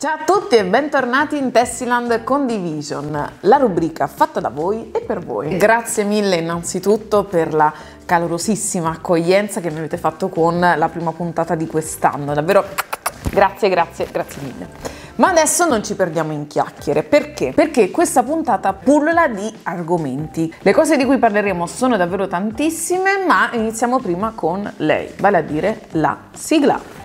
Ciao a tutti e bentornati in Tessiland Condivision, la rubrica fatta da voi e per voi. Grazie mille innanzitutto per la calorosissima accoglienza che mi avete fatto con la prima puntata di quest'anno, davvero grazie, grazie, grazie mille. Ma adesso non ci perdiamo in chiacchiere, perché? Perché questa puntata pullula di argomenti. Le cose di cui parleremo sono davvero tantissime, ma iniziamo prima con lei, vale a dire la sigla.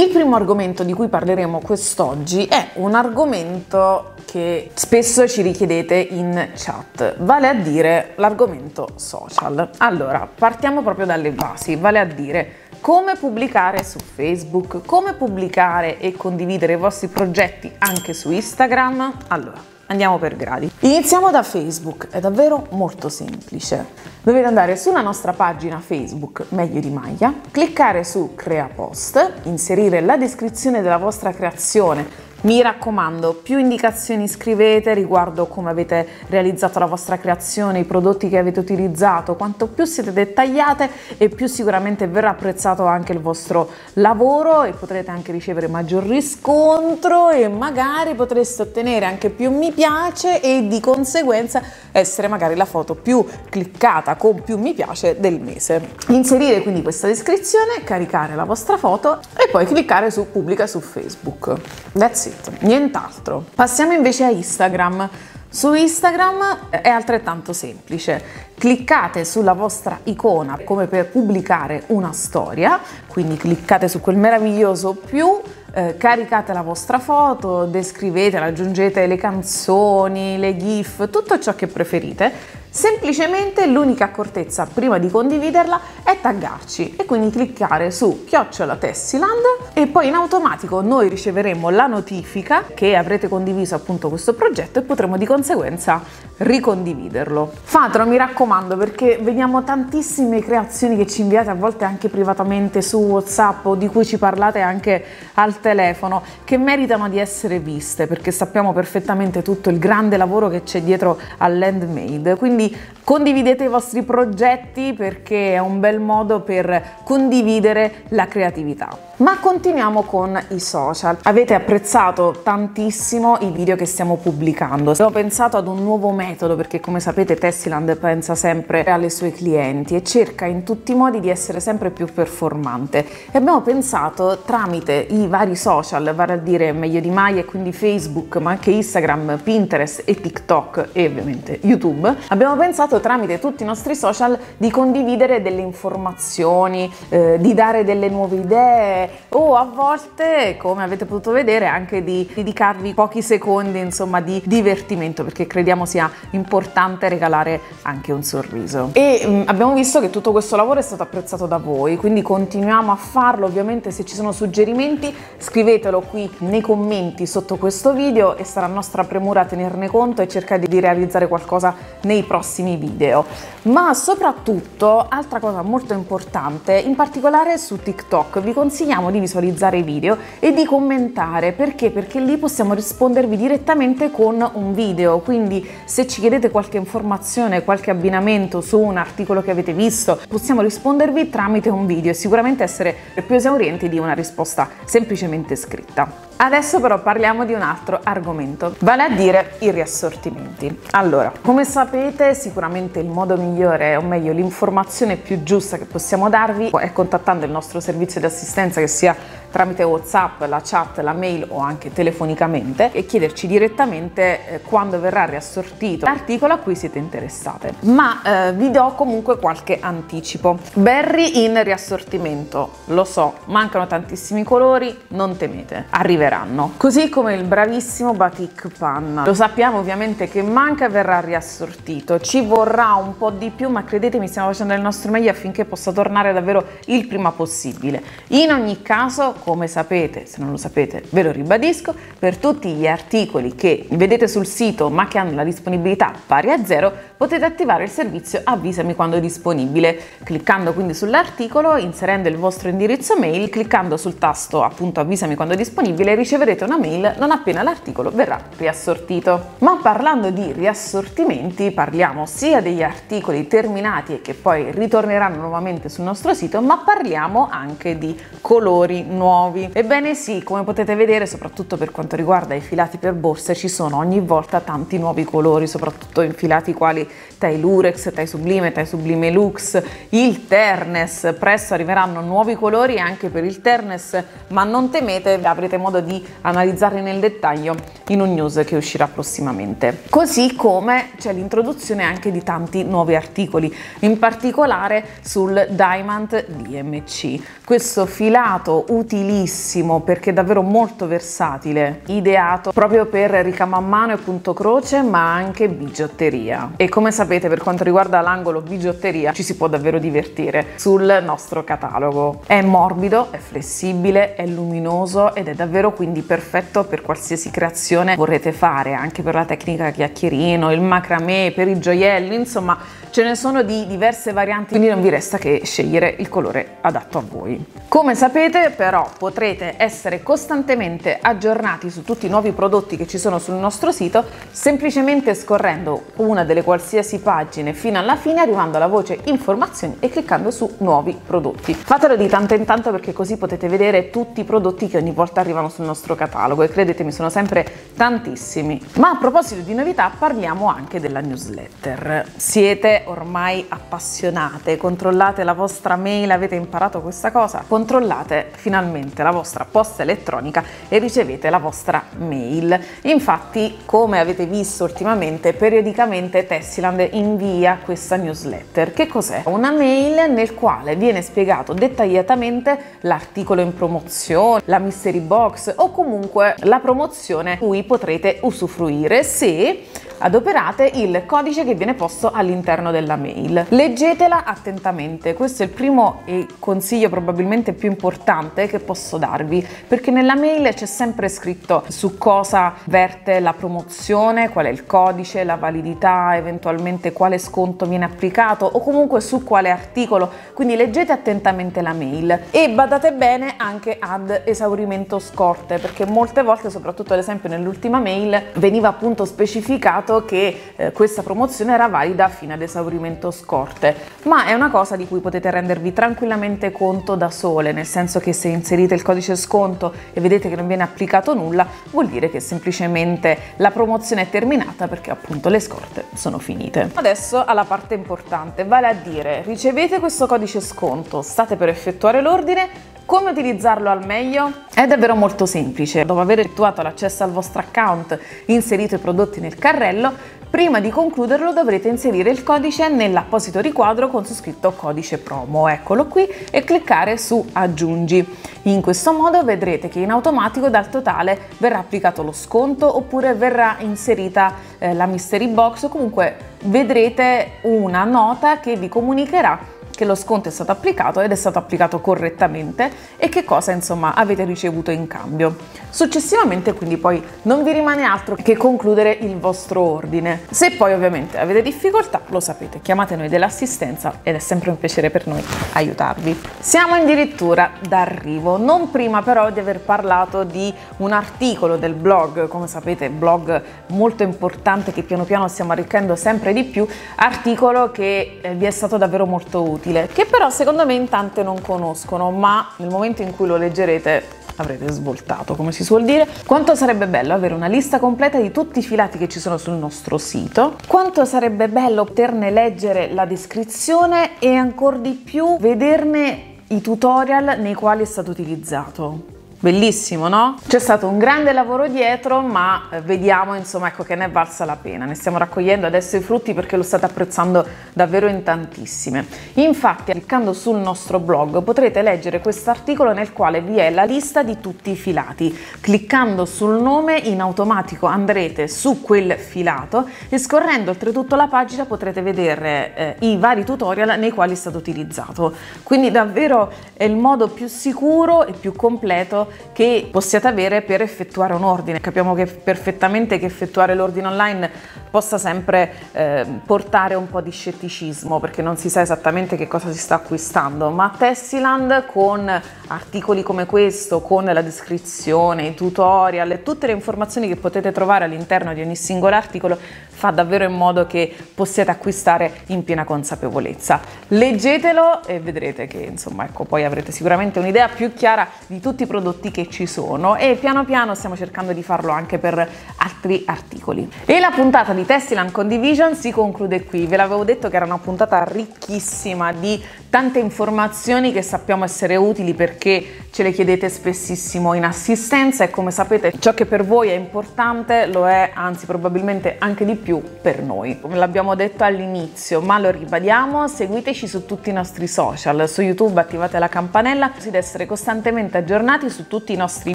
Il primo argomento di cui parleremo quest'oggi è un argomento che spesso ci richiedete in chat, vale a dire l'argomento social. Allora, partiamo proprio dalle basi, vale a dire come pubblicare su Facebook, come pubblicare e condividere i vostri progetti anche su Instagram. Allora, Andiamo per gradi. Iniziamo da Facebook, è davvero molto semplice. Dovete andare sulla nostra pagina Facebook Meglio di Maglia, cliccare su Crea post, inserire la descrizione della vostra creazione mi raccomando, più indicazioni scrivete riguardo come avete realizzato la vostra creazione, i prodotti che avete utilizzato, quanto più siete dettagliate e più sicuramente verrà apprezzato anche il vostro lavoro e potrete anche ricevere maggior riscontro e magari potreste ottenere anche più mi piace e di conseguenza essere magari la foto più cliccata con più mi piace del mese. Inserire quindi questa descrizione, caricare la vostra foto e poi cliccare su pubblica su Facebook. That's it it, nient'altro. Passiamo invece a Instagram. Su Instagram è altrettanto semplice. Cliccate sulla vostra icona come per pubblicare una storia, quindi cliccate su quel meraviglioso più, eh, caricate la vostra foto, descrivetela, aggiungete le canzoni, le GIF, tutto ciò che preferite Semplicemente l'unica accortezza prima di condividerla è taggarci e quindi cliccare su chiocciola Tessiland e poi in automatico noi riceveremo la notifica che avrete condiviso appunto questo progetto e potremo di conseguenza ricondividerlo. Fatelo mi raccomando perché vediamo tantissime creazioni che ci inviate a volte anche privatamente su Whatsapp o di cui ci parlate anche al telefono che meritano di essere viste perché sappiamo perfettamente tutto il grande lavoro che c'è dietro all'handmade. Quindi condividete i vostri progetti perché è un bel modo per condividere la creatività. Ma continuiamo con i social. Avete apprezzato tantissimo i video che stiamo pubblicando. Ho pensato ad un nuovo metodo perché come sapete Tessiland pensa sempre alle sue clienti e cerca in tutti i modi di essere sempre più performante. E abbiamo pensato tramite i vari social, vale a dire meglio di mai e quindi Facebook, ma anche Instagram, Pinterest e TikTok e ovviamente YouTube, abbiamo pensato tramite tutti i nostri social di condividere delle informazioni, eh, di dare delle nuove idee o a volte, come avete potuto vedere, anche di dedicarvi pochi secondi insomma di divertimento perché crediamo sia importante regalare anche un sorriso. E mh, mm, abbiamo visto che tutto questo lavoro è stato apprezzato da voi, quindi continuiamo a farlo. Ovviamente se ci sono suggerimenti scrivetelo qui nei commenti sotto questo video e sarà nostra premura tenerne conto e cercare di realizzare qualcosa nei prossimi video. Ma soprattutto, altra cosa molto importante, in particolare su TikTok, vi consigliamo chiediamo di visualizzare i video e di commentare perché? Perché lì possiamo rispondervi direttamente con un video, quindi se ci chiedete qualche informazione, qualche abbinamento su un articolo che avete visto, possiamo rispondervi tramite un video e sicuramente essere più esaurienti di una risposta semplicemente scritta. Adesso però parliamo di un altro argomento, vale a dire i riassortimenti. Allora, come sapete sicuramente il modo migliore, o meglio l'informazione più giusta che possiamo darvi è contattando il nostro servizio di assistenza che sia tramite Whatsapp, la chat, la mail o anche telefonicamente e chiederci direttamente eh, quando verrà riassortito l'articolo a cui siete interessate. Ma eh, vi do comunque qualche anticipo. Berry in riassortimento, lo so, mancano tantissimi colori, non temete, arriveranno. Così come il bravissimo Batik Pan. Lo sappiamo ovviamente che manca e verrà riassortito, ci vorrà un po' di più, ma credetemi stiamo facendo il nostro meglio affinché possa tornare davvero il prima possibile. In ogni caso come sapete, se non lo sapete ve lo ribadisco, per tutti gli articoli che vedete sul sito ma che hanno la disponibilità pari a zero, potete attivare il servizio avvisami quando è disponibile, cliccando quindi sull'articolo, inserendo il vostro indirizzo mail, cliccando sul tasto appunto avvisami quando è disponibile, riceverete una mail non appena l'articolo verrà riassortito. Ma parlando di riassortimenti, parliamo sia degli articoli terminati e che poi ritorneranno nuovamente sul nostro sito, ma parliamo anche di colori nuovi. Ebbene sì, come potete vedere, soprattutto per quanto riguarda i filati per borse, ci sono ogni volta tanti nuovi colori, soprattutto in filati quali Tai Lurex, Tai Sublime, Tai Sublime Lux, il Ternes. Presto arriveranno nuovi colori anche per il Ternes, ma non temete, avrete modo di analizzarli nel dettaglio in un news che uscirà prossimamente. Così come c'è l'introduzione anche di tanti nuovi articoli, in particolare sul Diamond DMC. Questo filato utilissimo perché è davvero molto versatile, ideato proprio per ricamo a mano e punto croce, ma anche bigiotteria. E come sapete, per quanto riguarda l'angolo bigiotteria, ci si può davvero divertire sul nostro catalogo. È morbido, è flessibile, è luminoso ed è davvero quindi perfetto per qualsiasi creazione vorrete fare, anche per la tecnica chiacchierino, il macramè, per i gioielli, insomma ce ne sono di diverse varianti, quindi non vi resta che scegliere il colore adatto a voi. Come sapete però potrete essere costantemente aggiornati su tutti i nuovi prodotti che ci sono sul nostro sito semplicemente scorrendo una delle qualsiasi pagine fino alla fine arrivando alla voce informazioni e cliccando su nuovi prodotti. Fatelo di tanto in tanto perché così potete vedere tutti i prodotti che ogni volta arrivano sul nostro catalogo e credetemi sono sempre tantissimi. Ma a proposito di novità parliamo anche della newsletter. Siete ormai appassionate, controllate la vostra mail, avete imparato questa cosa? Controllate finalmente la vostra posta elettronica e ricevete la vostra mail. Infatti, come avete visto ultimamente, periodicamente Tessiland invia questa newsletter. Che cos'è? Una mail nel quale viene spiegato dettagliatamente l'articolo in promozione, la mystery box o comunque la promozione cui potrete usufruire se adoperate il codice che viene posto all'interno della mail. Leggetela attentamente, questo è il primo consiglio probabilmente più importante che posso darvi, perché nella mail c'è sempre scritto su cosa verte la promozione, qual è il codice, la validità, eventualmente quale sconto viene applicato o comunque su quale articolo, quindi leggete attentamente la mail. E badate bene anche ad esaurimento scorte, perché molte volte, soprattutto ad esempio nell'ultima mail, veniva appunto specificato comunicato che eh, questa promozione era valida fino ad esaurimento scorte, ma è una cosa di cui potete rendervi tranquillamente conto da sole, nel senso che se inserite il codice sconto e vedete che non viene applicato nulla, vuol dire che semplicemente la promozione è terminata perché appunto le scorte sono finite. Adesso alla parte importante, vale a dire ricevete questo codice sconto, state per effettuare l'ordine, come utilizzarlo al meglio? È davvero molto semplice. Dopo aver effettuato l'accesso al vostro account, inserito i prodotti nel carrello, prima di concluderlo dovrete inserire il codice nell'apposito riquadro con su scritto codice promo, eccolo qui, e cliccare su aggiungi. In questo modo vedrete che in automatico dal totale verrà applicato lo sconto oppure verrà inserita eh, la mystery box comunque vedrete una nota che vi comunicherà che lo sconto è stato applicato ed è stato applicato correttamente e che cosa insomma avete ricevuto in cambio. Successivamente quindi poi non vi rimane altro che concludere il vostro ordine. Se poi ovviamente avete difficoltà lo sapete, chiamate noi dell'assistenza ed è sempre un piacere per noi aiutarvi. Siamo addirittura d'arrivo, non prima però di aver parlato di un articolo del blog, come sapete blog molto importante che piano piano stiamo arricchendo sempre di più, articolo che eh, vi è stato davvero molto utile utile, che però secondo me in tante non conoscono, ma nel momento in cui lo leggerete avrete svoltato, come si suol dire. Quanto sarebbe bello avere una lista completa di tutti i filati che ci sono sul nostro sito, quanto sarebbe bello poterne leggere la descrizione e ancora di più vederne i tutorial nei quali è stato utilizzato Bellissimo, no? C'è stato un grande lavoro dietro, ma eh, vediamo insomma ecco che ne è valsa la pena. Ne stiamo raccogliendo adesso i frutti perché lo state apprezzando davvero in tantissime. Infatti, cliccando sul nostro blog potrete leggere questo articolo nel quale vi è la lista di tutti i filati. Cliccando sul nome in automatico andrete su quel filato e scorrendo oltretutto la pagina potrete vedere eh, i vari tutorial nei quali è stato utilizzato. Quindi davvero è il modo più sicuro e più completo che possiate avere per effettuare un ordine. Capiamo che perfettamente che effettuare l'ordine online possa sempre eh, portare un po' di scetticismo perché non si sa esattamente che cosa si sta acquistando, ma Tessiland con articoli come questo, con la descrizione, i tutorial e tutte le informazioni che potete trovare all'interno di ogni singolo articolo fa davvero in modo che possiate acquistare in piena consapevolezza. Leggetelo e vedrete che insomma ecco poi avrete sicuramente un'idea più chiara di tutti i prodotti che ci sono e piano piano stiamo cercando di farlo anche per altri articoli. E la puntata di Testiland Condivision si conclude qui, ve l'avevo detto che era una puntata ricchissima di tante informazioni che sappiamo essere utili perché ce le chiedete spessissimo in assistenza. E come sapete ciò che per voi è importante lo è anzi probabilmente anche di più per noi. L'abbiamo detto all'inizio ma lo ribadiamo, seguiteci su tutti i nostri social, su YouTube attivate la campanella. Così da essere costantemente aggiornati su tutti i nostri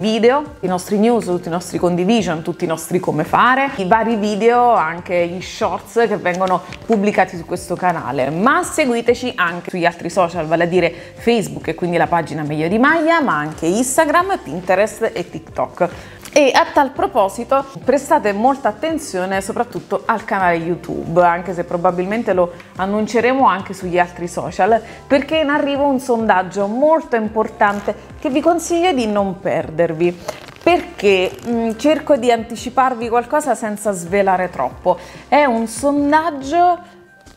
video, i nostri news, tutti i nostri condivision, tutti i nostri come fare, i vari video, anche gli shorts che vengono pubblicati su questo canale, ma seguiteci anche sugli altri social, vale a dire Facebook e quindi la pagina Meglio di Maglia, ma anche Instagram, Pinterest e TikTok. E a tal proposito prestate molta attenzione soprattutto al canale YouTube, anche se probabilmente lo annunceremo anche sugli altri social, perché in arrivo un sondaggio molto importante che vi consiglio di non perdervi perché mh, mm, cerco di anticiparvi qualcosa senza svelare troppo. È un sondaggio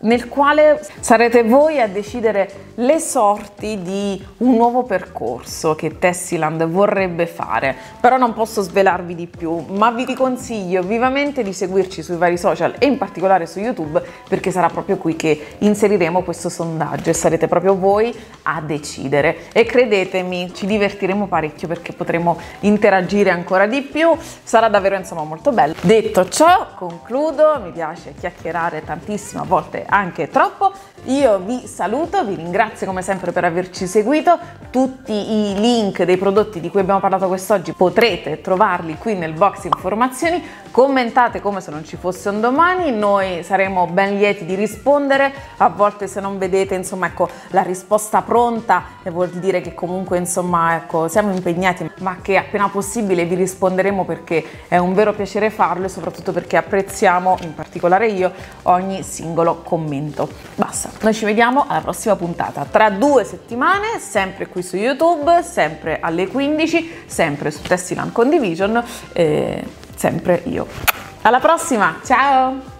nel quale sarete voi a decidere le sorti di un nuovo percorso che Tessiland vorrebbe fare. Però non posso svelarvi di più, ma vi consiglio vivamente di seguirci sui vari social e in particolare su YouTube perché sarà proprio qui che inseriremo questo sondaggio e sarete proprio voi a decidere. E credetemi, ci divertiremo parecchio perché potremo interagire ancora di più, sarà davvero insomma molto bello. Detto ciò, concludo, mi piace chiacchierare tantissimo a volte anche troppo. Io vi saluto, vi ringrazio come sempre per averci seguito. Tutti i link dei prodotti di cui abbiamo parlato quest'oggi potrete trovarli qui nel box informazioni. Commentate come se non ci fosse un domani, noi saremo ben lieti di rispondere. A volte se non vedete, insomma, ecco, la risposta pronta vuol dire che comunque, insomma, ecco, siamo impegnati, ma che appena possibile vi risponderemo perché è un vero piacere farlo e soprattutto perché apprezziamo, in particolare io, ogni singolo commento. Basta, noi ci vediamo alla prossima puntata, tra due settimane, sempre qui su YouTube, sempre alle 15, sempre su Testiland Condivision, eh, sempre io. Alla prossima, ciao!